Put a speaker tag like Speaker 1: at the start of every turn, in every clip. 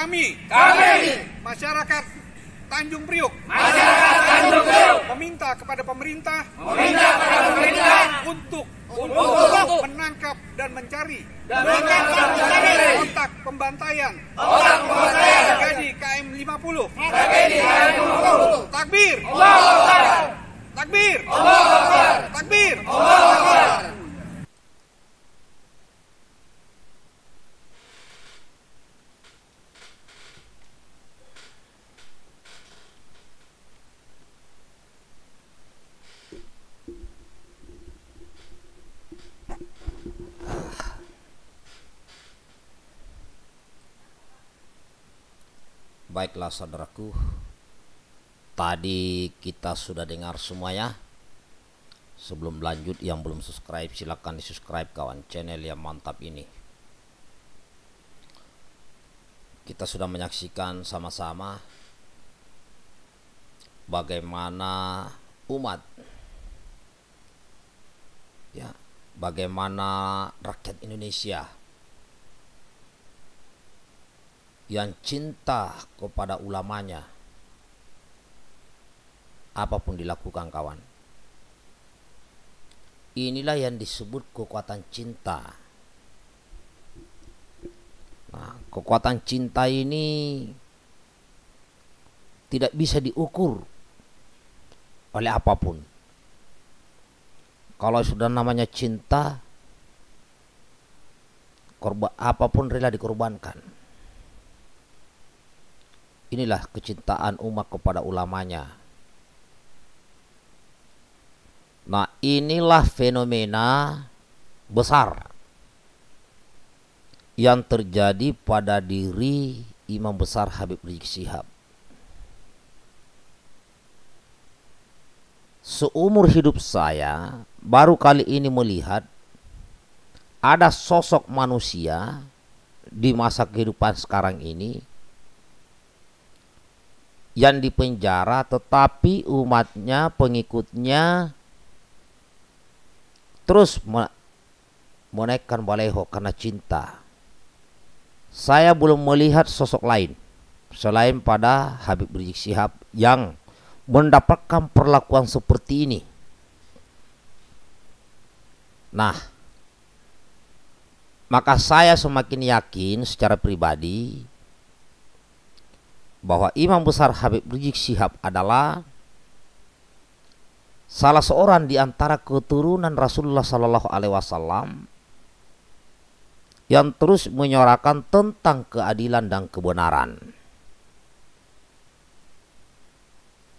Speaker 1: Kami,
Speaker 2: Kami,
Speaker 1: masyarakat Tanjung Priuk,
Speaker 2: masyarakat Tanjung Priuk,
Speaker 1: meminta kepada pemerintah.
Speaker 2: Meminta kepada pemerintah.
Speaker 1: Untuk.
Speaker 2: Untuk.
Speaker 1: Menangkap dan mencari.
Speaker 2: Dan menangkap mencari.
Speaker 1: Otak pembantaian.
Speaker 2: Orang pembantaian.
Speaker 1: Tragedi KM 50.
Speaker 2: tragedi KM 50.
Speaker 1: Takbir,
Speaker 2: Akbar,
Speaker 1: takbir,
Speaker 2: Allahu
Speaker 3: Baiklah saudaraku. Tadi kita sudah dengar semuanya Sebelum lanjut yang belum subscribe silahkan di subscribe kawan channel yang mantap ini. Kita sudah menyaksikan sama-sama Bagaimana umat Ya Bagaimana rakyat Indonesia yang cinta kepada ulamanya. Apa pun dilakukan kawan. Inilah yang disebut kekuatan cinta. Nah kekuatan cinta ini tidak bisa diukur oleh apa pun. Kalau sudah namanya cinta korban apa pun rela dikorbankan Inilah kecintaan umat kepada ulamanya. Nah, inilah fenomena besar yang terjadi pada diri Imam besar Habib Rizik Sihab. Seumur hidup saya baru kali ini melihat ada sosok manusia di masa kehidupan sekarang ini yang dipenjara tetapi umatnya pengikutnya terus menaikkan baleho karena cinta. Saya belum melihat sosok lain selain pada Habib Rizik Sihab yang mendapatkan perlakuan seperti ini. Nah maka saya semakin yakin secara pribadi bahwa Imam besar Habib Rizik Syihab adalah salah seorang di antara keturunan Rasulullah Sallallahu Alaihi Wasallam yang terus menyuarakan tentang keadilan dan kebenaran.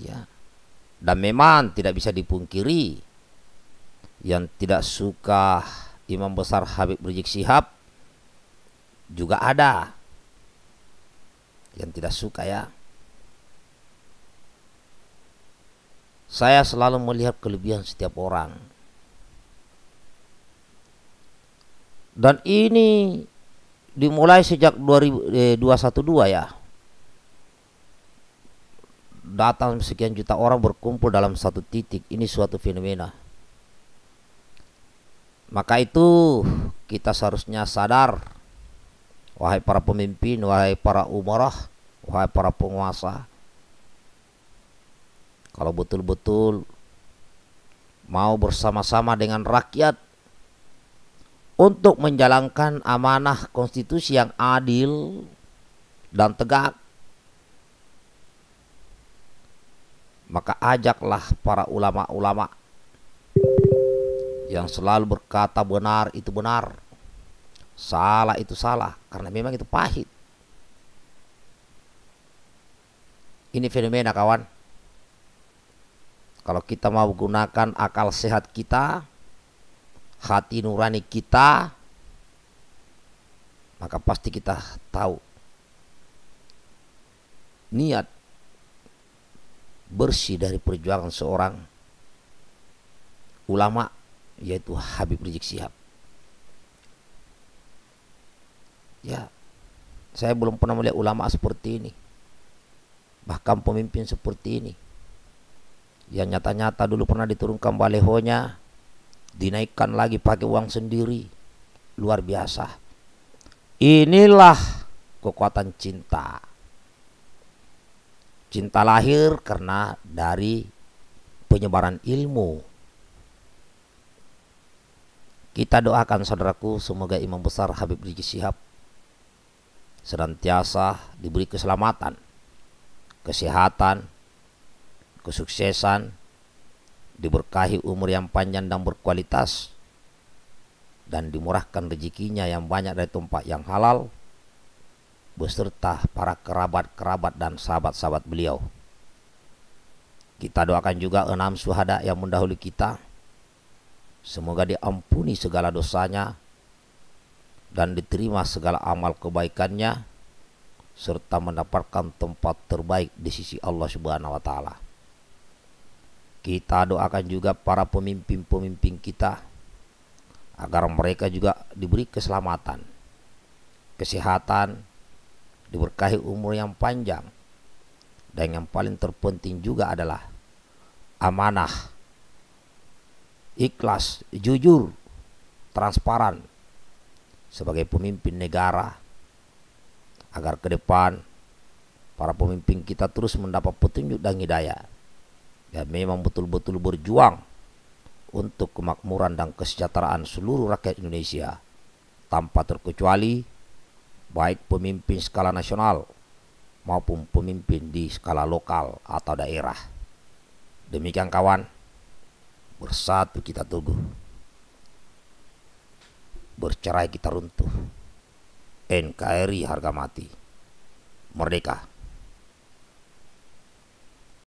Speaker 3: Ya. Dan memang tidak bisa dipungkiri yang tidak suka Imam besar Habib Rizik Syihab juga ada yang tidak suka ya. Saya selalu melihat kelebihan setiap orang. Dan ini dimulai sejak 2012 eh, ya. Datang sekian juta orang berkumpul dalam satu titik. Ini suatu fenomena. Maka itu kita seharusnya sadar wahai para pemimpin, wahai para umarah, wahai para penguasa, kalau betul-betul mau bersama-sama dengan rakyat untuk menjalankan amanah konstitusi yang adil dan tegak, maka ajaklah para ulama-ulama yang selalu berkata benar itu benar, salah itu salah, karena memang itu pahit. Ini fenomena kawan. Kalau kita mau gunakan akal sehat kita, hati nurani kita, maka pasti kita tahu niat bersih dari perjuangan seorang ulama yaitu Habib Rizik Sihab. Ya, saya belum pernah melihat ulama seperti ini. Bahkan pemimpin seperti ini. Yang nyata-nyata dulu pernah diturunkan balehonya dinaikkan lagi pakai uang sendiri. Luar biasa. Inilah kekuatan cinta. Cinta lahir karena dari penyebaran ilmu. Kita doakan saudaraku semoga imam besar Habib Rizik Syihab senantiasa diberi keselamatan kesehatan, kesuksesan, diberkahi umur yang panjang dan berkualitas, dan dimurahkan rezekinya yang banyak dari tempat yang halal, beserta para kerabat-kerabat dan sahabat-sahabat beliau. Kita doakan juga enam suhada yang mendahului kita. Semoga diampuni segala dosanya dan diterima segala amal kebaikannya serta mendapatkan tempat terbaik di sisi Allah Subhanahu wa taala. Kita doakan juga para pemimpin-pemimpin kita agar mereka juga diberi keselamatan, kesehatan, diberkahi umur yang panjang. Dan yang paling terpenting juga adalah amanah, ikhlas, jujur, transparan sebagai pemimpin negara agar ke depan para pemimpin kita terus mendapat petunjuk dan hidayah dan memang betul-betul berjuang untuk kemakmuran dan kesejahteraan seluruh rakyat Indonesia tanpa terkecuali baik pemimpin skala nasional maupun pemimpin di skala lokal atau daerah. Demikian kawan, bersatu kita teguh. Bercerai kita runtuh. NKRI harga mati. Merdeka.